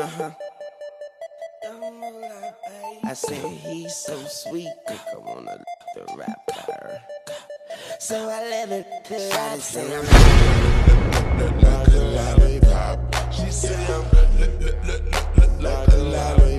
Uh huh. I said he's so sweet, think I wanna the rapper. So I let it try to say I'm like a lollipop. She say I'm like a lollipop.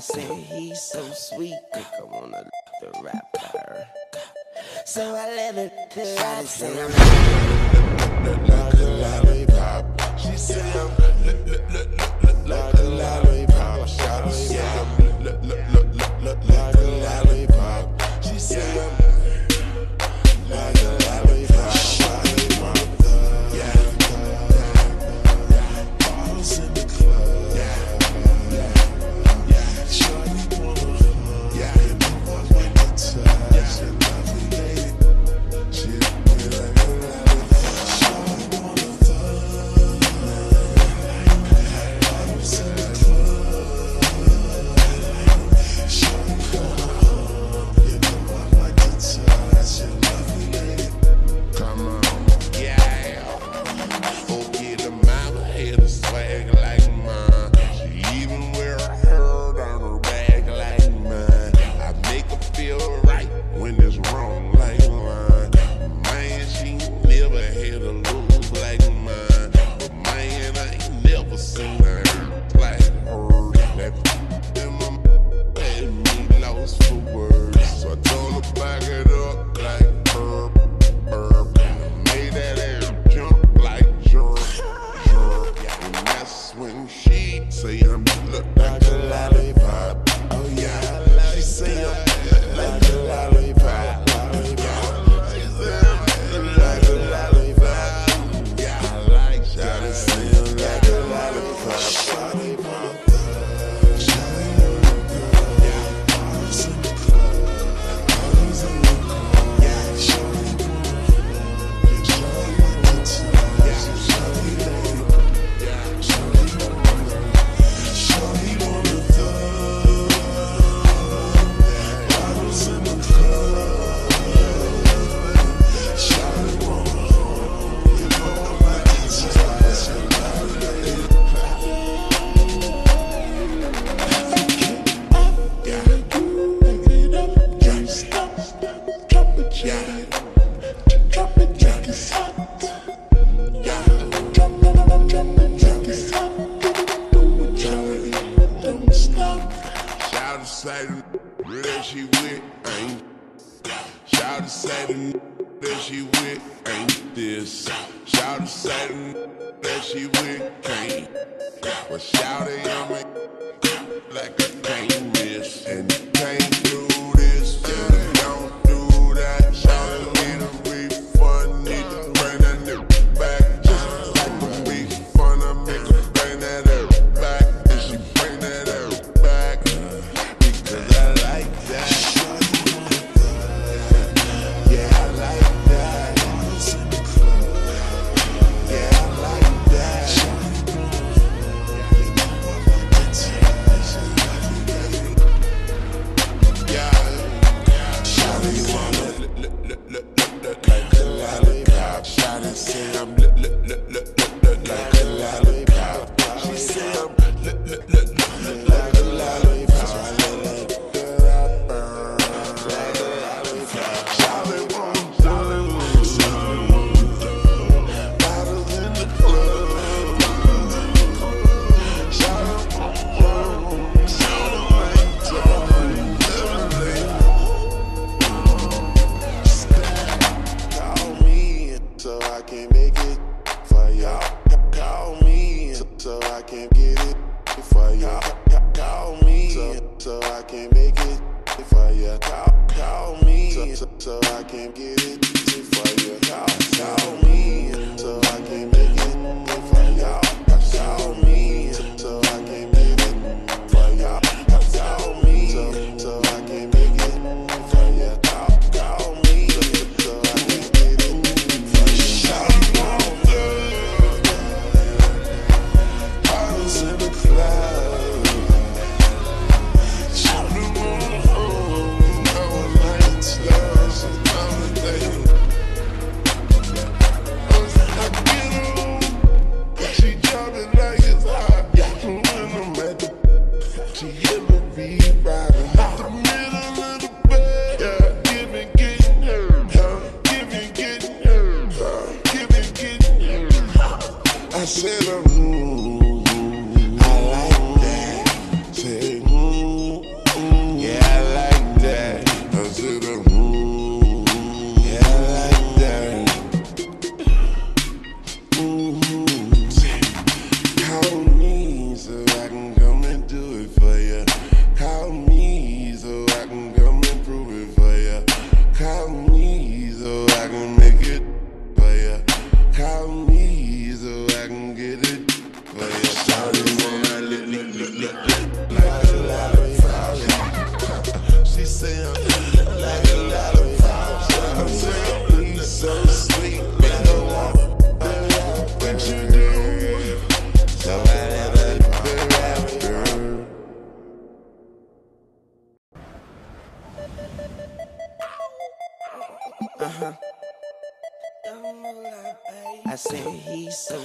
I said he's so sweet, think I wanna the rapper. So I let it till I I'm like a lollipop. She said I'm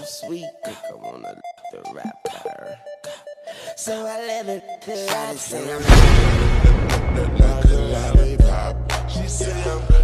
sweet, I wanna the rapper. So I let it till I say I'm like a lollipop. She say I'm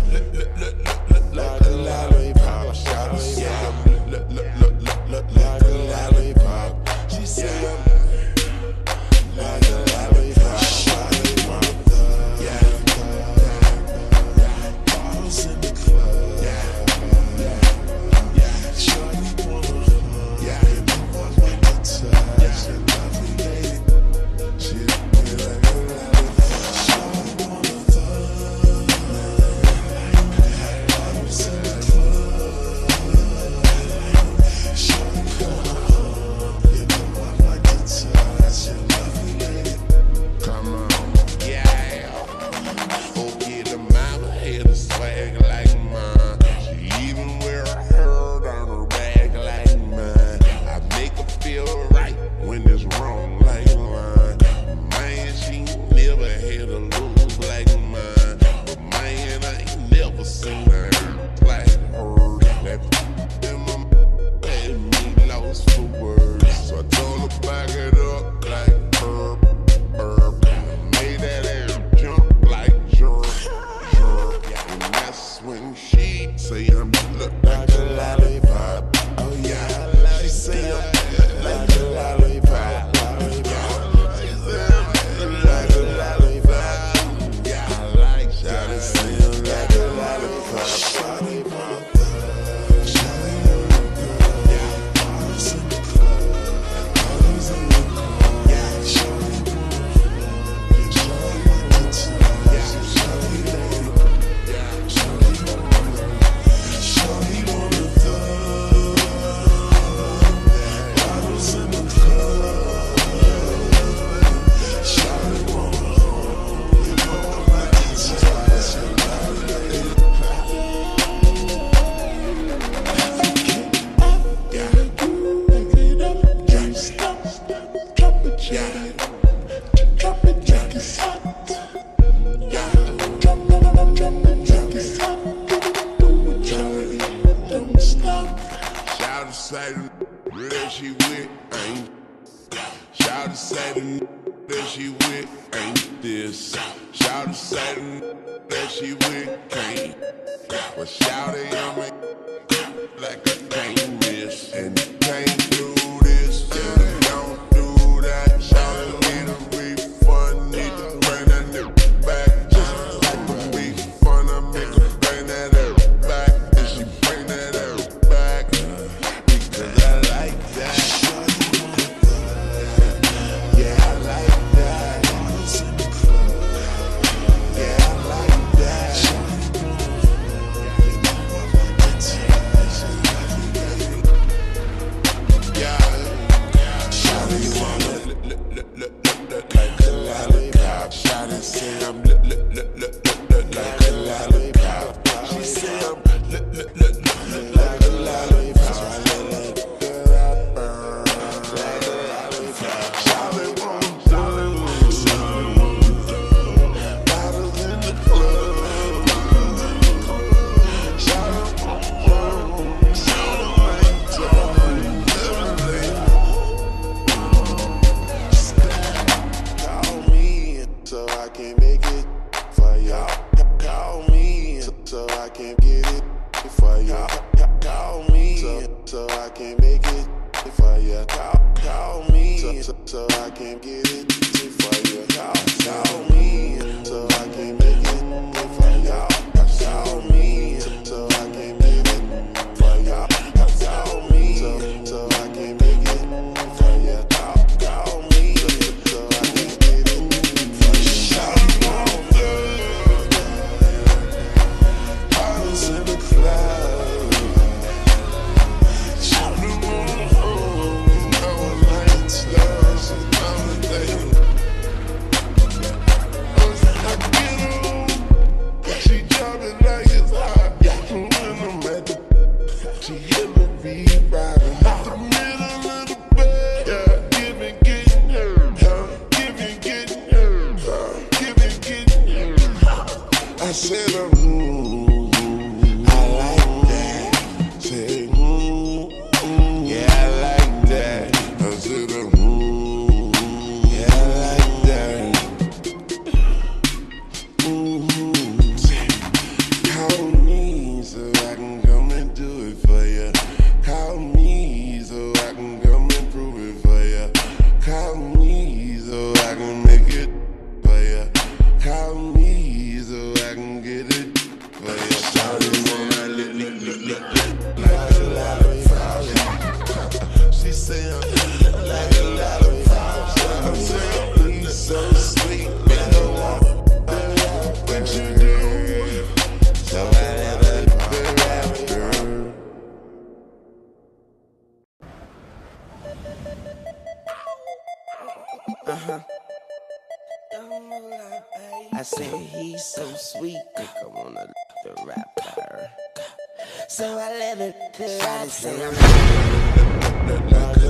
Let it. Say I'm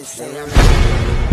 the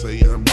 say I'm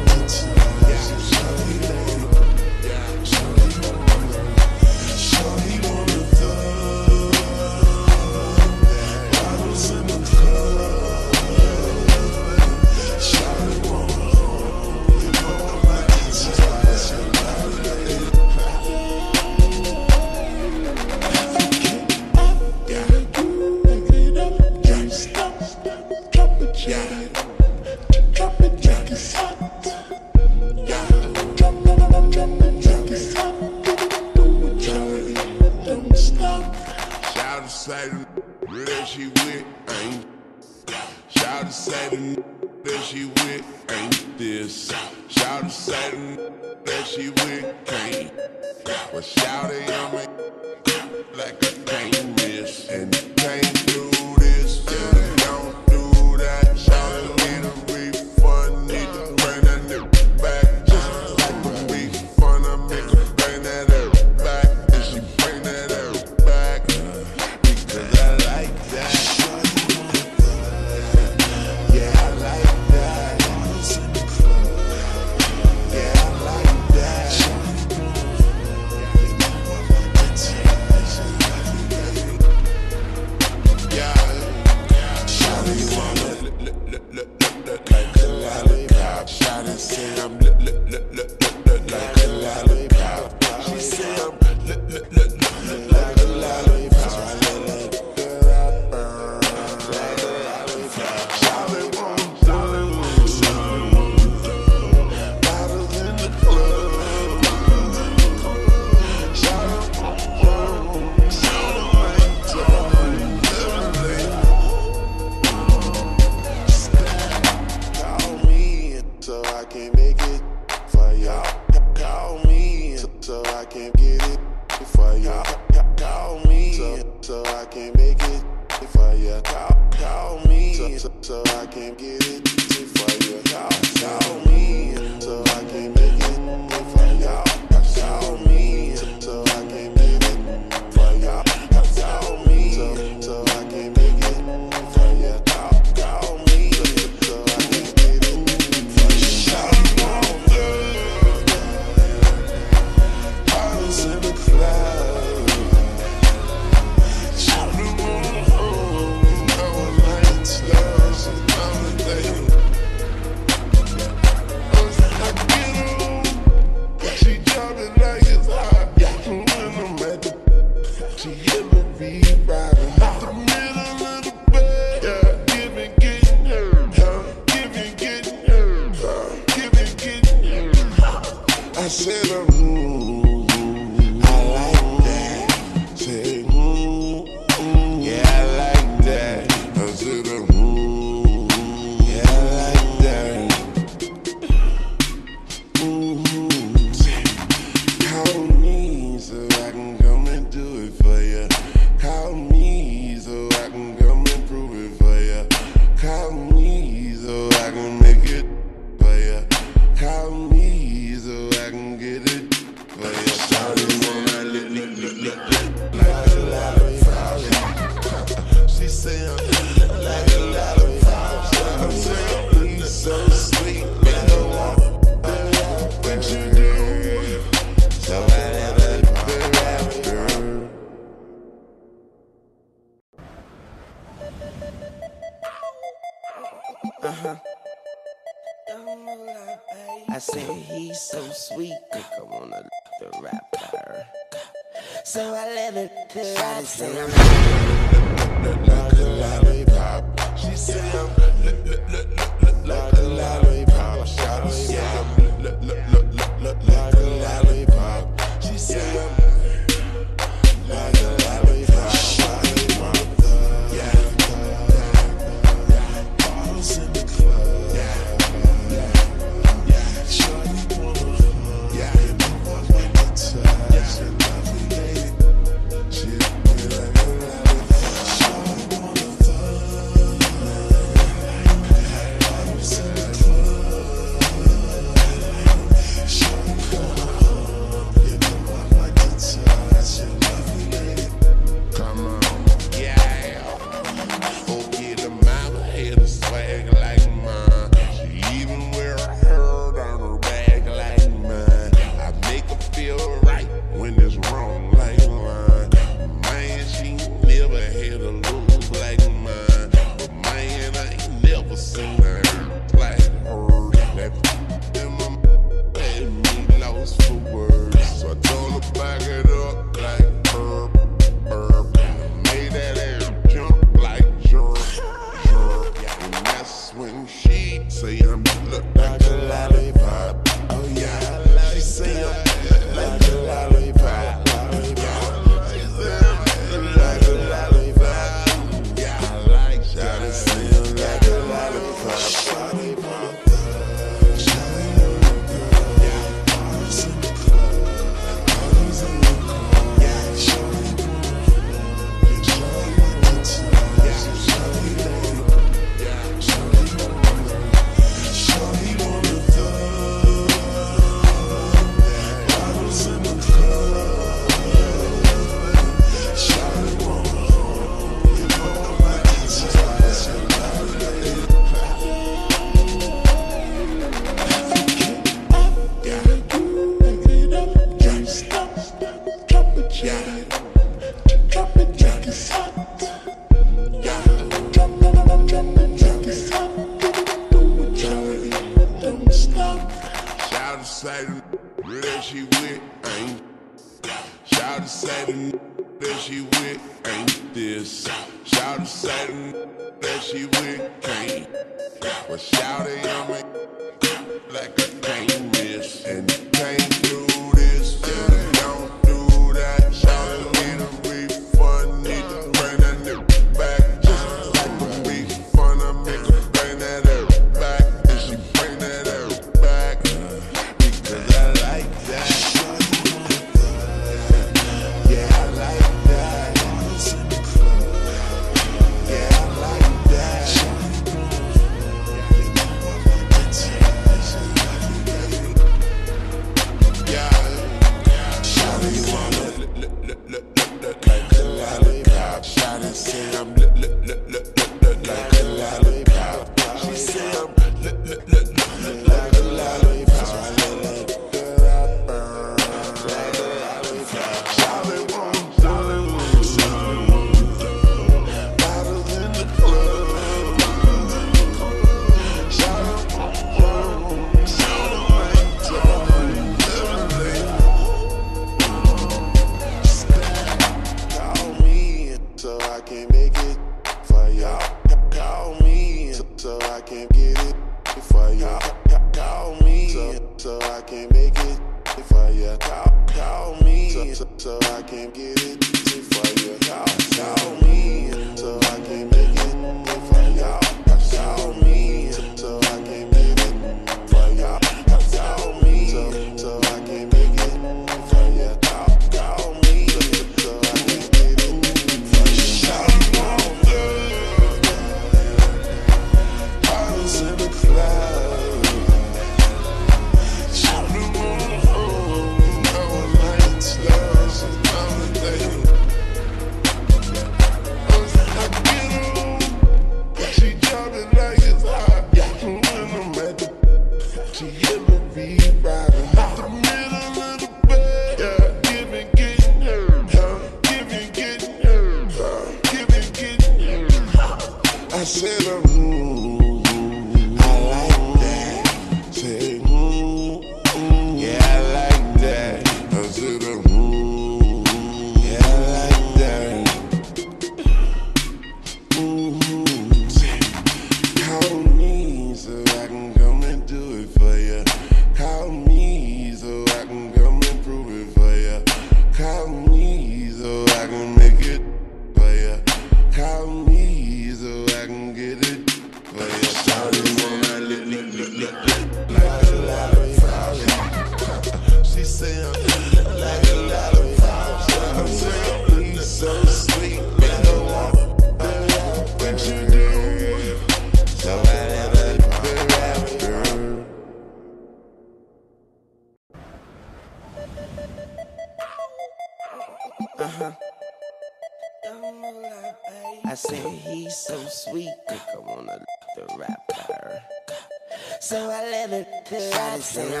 rapper.